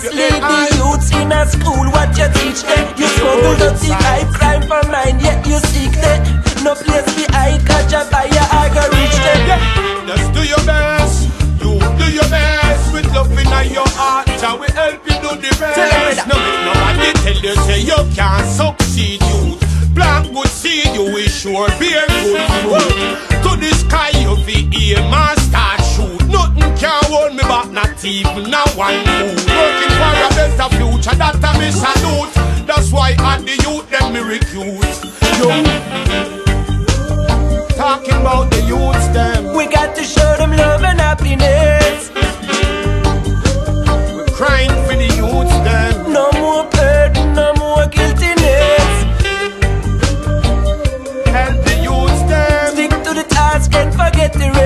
Mislead the youths in a school, what you teach them. You smuggle dirty life, crime for mine, yet you seek them. No place be I catch a fire, I go reach them. Just do your best. You do your best with love in your heart. Shall we help you do the best? No make nobody tell you say you can't succeed. You plant good seed, you will sure bear good fruit. To the sky you fi aim and start shoot. Nothing can hold me back, not even a one move. Future, that a me salute. That's why at the youth them me recruit. Yo. Talking about the youths them. We got to show them love and happiness. We're crying for the youths them. No more burden, no more guiltiness. Help the youths them. Stick to the task and forget the rest.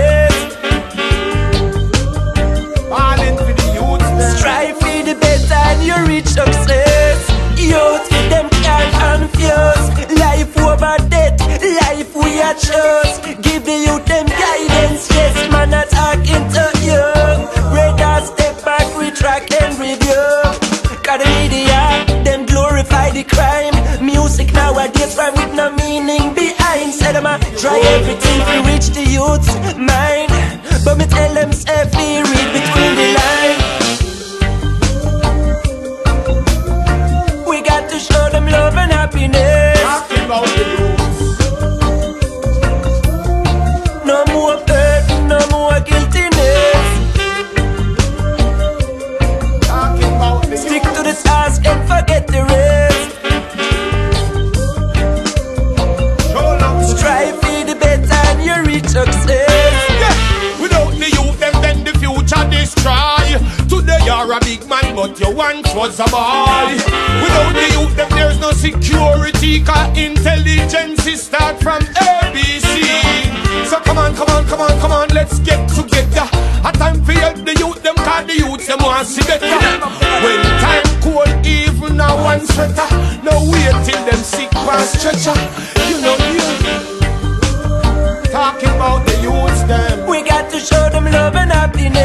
Them a try everything to reach the youth's mind. But me tell them, say, big man, but you once was a boy. Without the youth, them there's no security, cause intelligence is start from ABC. So come on, come on, come on, come on, let's get together. A time for help the youth, them call the youth, them want see better. When time cold, even a one sweater. No wait till them sick past stretcher. You know you. Talking about the youths, them. We got to show them love and happiness.